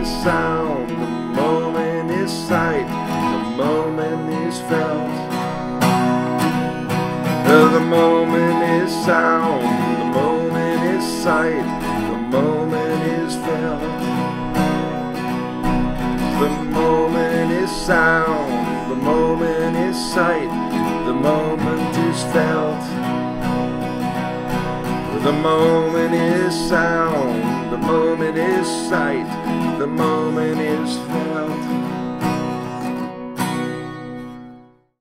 is sound, the moment is sight, the moment is felt. The moment is sound, the moment is sight, the moment is felt. The moment is sound, the moment is sight, the moment is felt. The moment is moment is sight, the moment is.